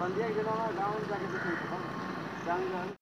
बंदी एक दिनों में गाँव में जाके दिखाई जाएंगे